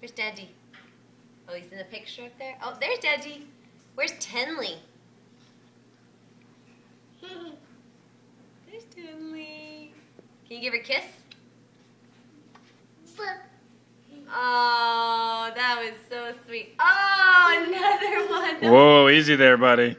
Where's Daddy? Oh, he's in the picture up there. Oh, there's Daddy. Where's Tenley? There's Tenley. Can you give her a kiss? Oh, that was so sweet. Oh, another one. Whoa, easy there, buddy.